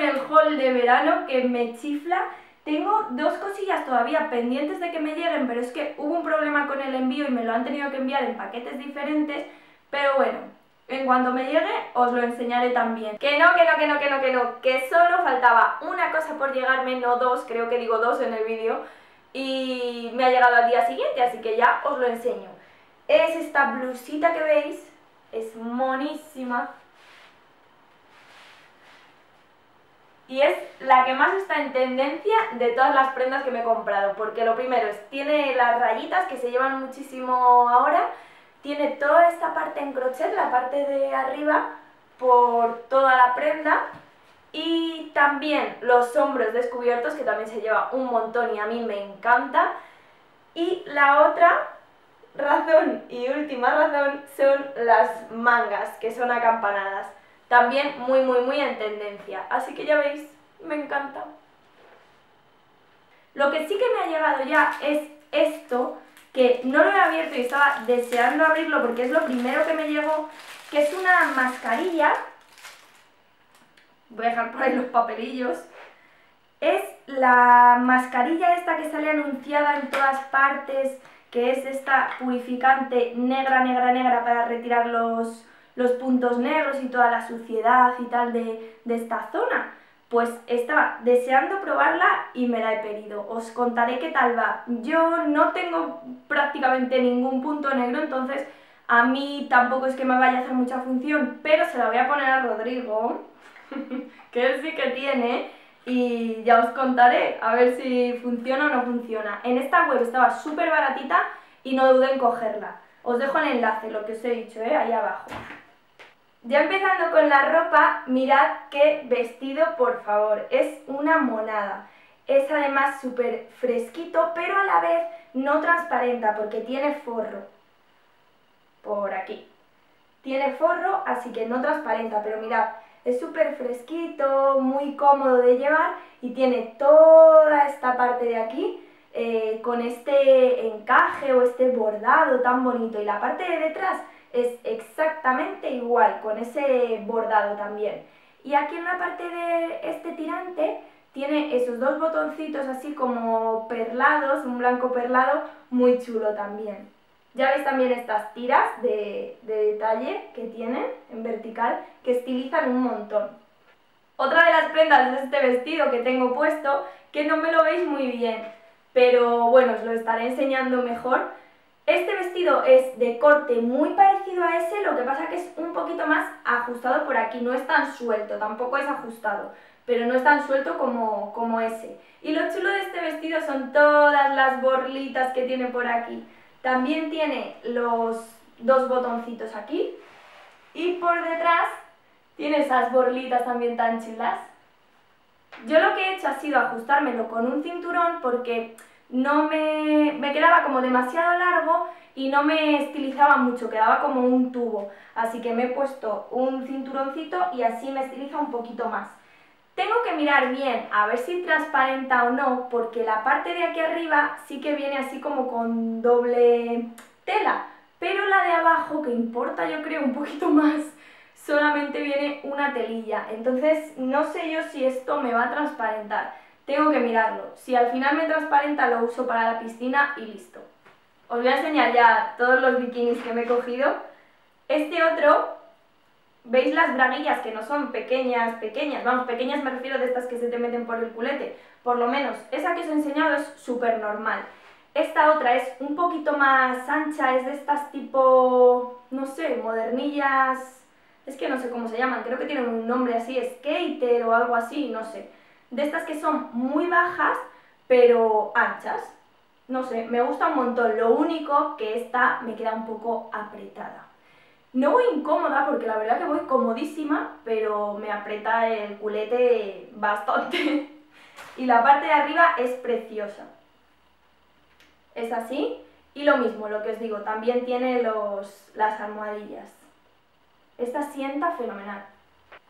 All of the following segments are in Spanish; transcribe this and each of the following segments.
de verano que me chifla. Tengo dos cosillas todavía pendientes de que me lleguen, pero es que hubo un problema con el envío y me lo han tenido que enviar en paquetes diferentes. Pero bueno, en cuanto me llegue os lo enseñaré también. Que no, que no, que no, que no, que no, que solo faltaba una cosa por llegarme, no dos, creo que digo dos en el vídeo. Y me ha llegado al día siguiente, así que ya os lo enseño. Es esta blusita que veis, es monísima. Y es la que más está en tendencia de todas las prendas que me he comprado, porque lo primero es, tiene las rayitas que se llevan muchísimo ahora, tiene toda esta parte en crochet, la parte de arriba, por toda la prenda, y también los hombros descubiertos, que también se lleva un montón y a mí me encanta, y la otra razón y última razón son las mangas, que son acampanadas también muy, muy, muy en tendencia. Así que ya veis, me encanta. Lo que sí que me ha llegado ya es esto, que no lo he abierto y estaba deseando abrirlo porque es lo primero que me llegó, que es una mascarilla. Voy a dejar por ahí los papelillos. Es la mascarilla esta que sale anunciada en todas partes, que es esta purificante negra, negra, negra para retirar los, los puntos negros y toda la suciedad y tal de, esta zona. Pues estaba deseando probarla y me la he pedido. Os contaré qué tal va. Yo no tengo prácticamente ningún punto negro, entonces a mí tampoco es que me vaya a hacer mucha función, pero se la voy a poner a Rodrigo, que él sí que tiene, y ya os contaré a ver si funciona o no funciona. En esta web estaba súper baratita y no duden en cogerla. Os dejo el enlace, lo que os he dicho, ¿eh? ahí abajo. Ya empezando con la ropa, mirad qué vestido, por favor. Es una monada. Es además súper fresquito, pero a la vez no transparenta porque tiene forro. Por aquí. Tiene forro, así que no transparenta, pero mirad, es súper fresquito, muy cómodo de llevar y tiene toda esta parte de aquí eh, con este encaje o este bordado tan bonito y la parte de detrás es exactamente igual, con ese bordado también. Y aquí en la parte de este tirante tiene esos dos botoncitos así como perlados, un blanco perlado muy chulo también. Ya veis también estas tiras de, de detalle que tienen en vertical que estilizan un montón. Otra de las prendas de este vestido que tengo puesto, que no me lo veis muy bien, pero bueno, os lo estaré enseñando mejor, este vestido es de corte muy parecido a ese, lo que pasa que es un poquito más ajustado por aquí, no es tan suelto, tampoco es ajustado, pero no es tan suelto como, como ese. Y lo chulo de este vestido son todas las borlitas que tiene por aquí. También tiene los dos botoncitos aquí y por detrás tiene esas borlitas también tan chulas. Yo lo que he hecho ha sido ajustármelo con un cinturón porque no me, me quedaba como demasiado largo y no me estilizaba mucho, quedaba como un tubo. Así que me he puesto un cinturoncito y así me estiliza un poquito más. Tengo que mirar bien a ver si transparenta o no, porque la parte de aquí arriba sí que viene así como con doble tela, pero la de abajo, que importa yo creo un poquito más, una telilla. Entonces no sé yo si esto me va a transparentar. Tengo que mirarlo. Si al final me transparenta lo uso para la piscina y listo. Os voy a enseñar ya todos los bikinis que me he cogido. Este otro, ¿veis las braguillas que no son pequeñas, pequeñas? Vamos, pequeñas me refiero de estas que se te meten por el culete. Por lo menos, esa que os he enseñado es súper normal. Esta otra es un poquito más ancha, es de estas tipo, no sé, modernillas... Es que no sé cómo se llaman, creo que tienen un nombre así, skater o algo así, no sé de estas que son muy bajas, pero anchas. No sé, me gusta un montón. Lo único que esta me queda un poco apretada. No voy incómoda porque la verdad que voy comodísima, pero me aprieta el culete bastante. y la parte de arriba es preciosa. Es así. Y lo mismo, lo que os digo, también tiene los, las almohadillas. Esta sienta fenomenal.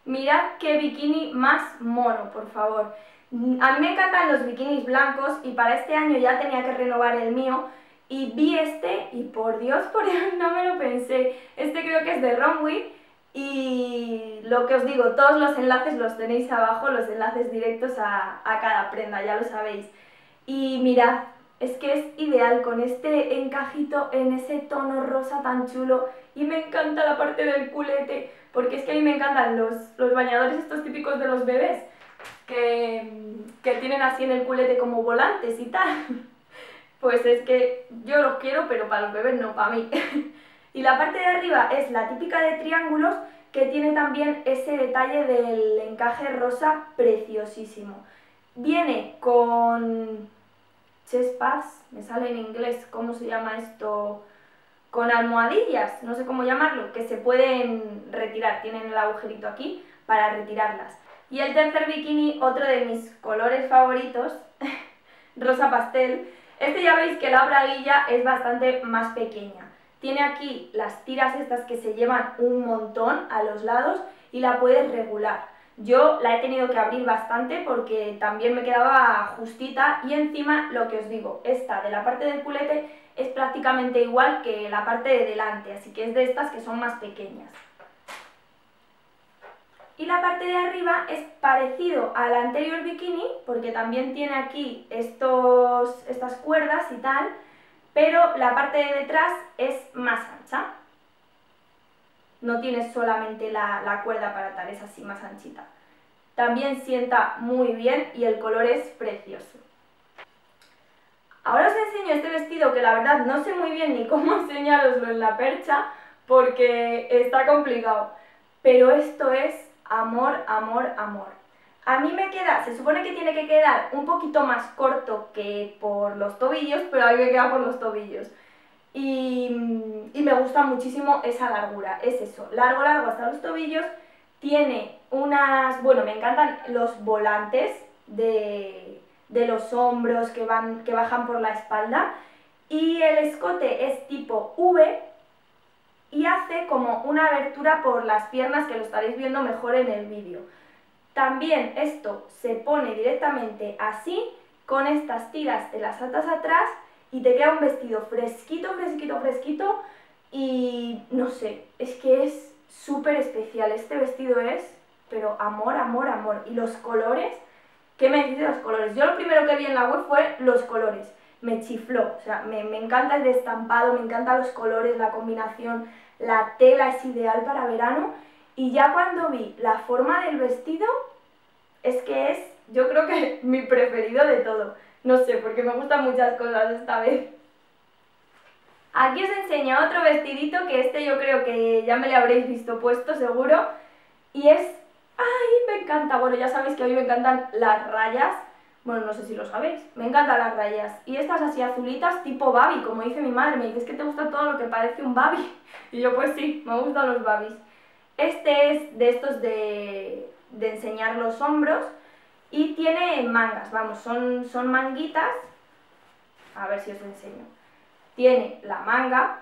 Mirad qué bikini más mono, por favor. A mí me encantan los bikinis blancos y para este año ya tenía que renovar el mío y vi este y por Dios, por Dios, no me lo pensé. Este creo que es de Runway Y lo que os digo, todos los enlaces los tenéis abajo, los enlaces directos a, a cada prenda, ya lo sabéis. Y mirad, es que es ideal con este encajito en ese tono rosa tan chulo. Y me encanta la parte del culete porque es que a mí me encantan los, los bañadores estos típicos de los bebés que, que tienen así en el culete como volantes y tal. Pues es que yo los quiero pero para los bebés no, para mí. Y la parte de arriba es la típica de triángulos que tiene también ese detalle del encaje rosa preciosísimo. Viene con chespas, me sale en inglés cómo se llama esto, con almohadillas, no sé cómo llamarlo, que se pueden retirar, tienen el agujerito aquí para retirarlas. Y el tercer bikini, otro de mis colores favoritos, rosa pastel, este ya veis que la braguilla es bastante más pequeña. Tiene aquí las tiras estas que se llevan un montón a los lados y la puedes regular. Yo la he tenido que abrir bastante porque también me quedaba justita y encima lo que os digo, esta de la parte del culete es prácticamente igual que la parte de delante, así que es de estas que son más pequeñas. Y la parte de arriba es parecido al anterior bikini porque también tiene aquí estos, estas cuerdas y tal, pero la parte de detrás es más ancha no tienes solamente la, cuerda para tal, es así más anchita. También sienta muy bien y el color es precioso. Ahora os enseño este vestido que la verdad no sé muy bien ni cómo enseñaroslo en la percha porque está complicado. Pero esto es amor, amor, amor. A mí me queda, se supone que tiene que quedar un poquito más corto que por los tobillos, pero a mí me queda por los tobillos. Y, me gusta muchísimo esa largura, es eso, largo, largo hasta los tobillos, tiene unas, bueno, me encantan los volantes de, los hombros que, van, que bajan por la espalda y el escote es tipo V y hace como una abertura por las piernas que lo estaréis viendo mejor en el vídeo. También esto se pone directamente así con estas tiras de las atas atrás y te queda un vestido fresquito, fresquito, fresquito y no sé, es que es súper especial. Este vestido es, pero amor, amor, amor. Y los colores, ¿qué me dices de los colores? Yo lo primero que vi en la web fue los colores. Me chifló, o sea, me, me encanta el destampado, me encantan los colores, la combinación, la tela es ideal para verano. Y ya cuando vi la forma del vestido, es que es, yo creo que mi preferido de todo. No sé, porque me gustan muchas cosas esta vez. Aquí os enseño otro vestidito que este yo creo que ya me le habréis visto puesto seguro. Y es... ¡Ay! Me encanta. Bueno, ya sabéis que a mí me encantan las rayas. Bueno, no sé si lo sabéis. Me encantan las rayas. Y estas así azulitas tipo Babi, como dice mi madre. Me dice, es que te gusta todo lo que parece un Babi. Y yo, pues sí, me gustan los Babis. Este es de estos de, de enseñar los hombros. Y tiene mangas, vamos, son, son manguitas. A ver si os enseño. Tiene la manga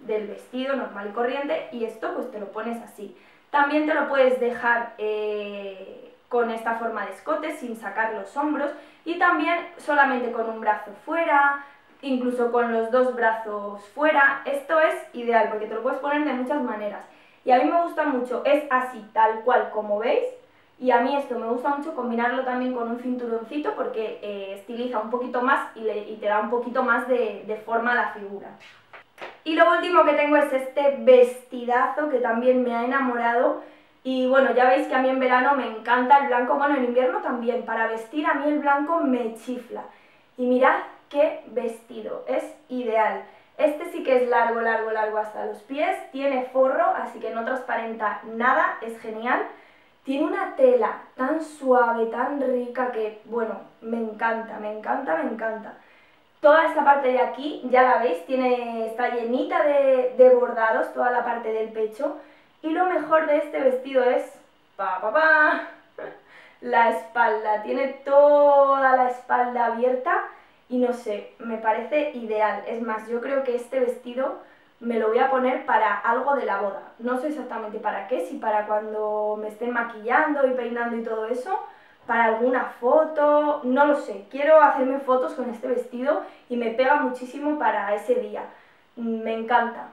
del vestido normal y corriente y esto pues te lo pones así. También te lo puedes dejar eh, con esta forma de escote sin sacar los hombros y también solamente con un brazo fuera, incluso con los dos brazos fuera. Esto es ideal porque te lo puedes poner de muchas maneras. Y a mí me gusta mucho, es así, tal cual como veis, y a mí esto me gusta mucho combinarlo también con un cinturoncito porque eh, estiliza un poquito más y, te da un poquito más de, forma a la figura. Y lo último que tengo es este vestidazo que también me ha enamorado. Y bueno, ya veis que a mí en verano me encanta el blanco, bueno, en invierno también. Para vestir a mí el blanco me chifla. Y mirad qué vestido, es ideal. Este sí que es largo, largo, largo hasta los pies, tiene forro, así que no transparenta nada, es genial. Tiene una tela tan suave, tan rica que, bueno, me encanta, me encanta, me encanta. Toda esta parte de aquí, ya la veis, tiene, está llenita de, bordados, toda la parte del pecho. Y lo mejor de este vestido es, pa, pa, pa, la espalda. Tiene toda la espalda abierta y no sé, me parece ideal. Es más, yo creo que este vestido me lo voy a poner para algo de la boda. No sé exactamente para qué, si para cuando me estén maquillando y peinando y todo eso, para alguna foto, no lo sé. Quiero hacerme fotos con este vestido y me pega muchísimo para ese día. Me encanta.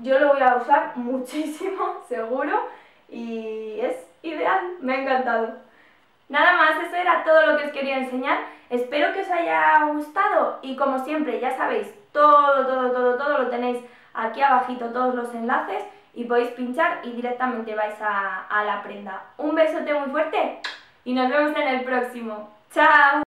yo lo voy a usar muchísimo, seguro, y es ideal, me ha encantado. Nada más, eso era todo lo que os quería enseñar. Espero que os haya gustado y como siempre, ya sabéis, todo, todo, todo, todo lo tenéis aquí abajito, todos los enlaces y podéis pinchar y directamente vais a, a la prenda. Un besote muy fuerte y nos vemos en el próximo. ¡Chao!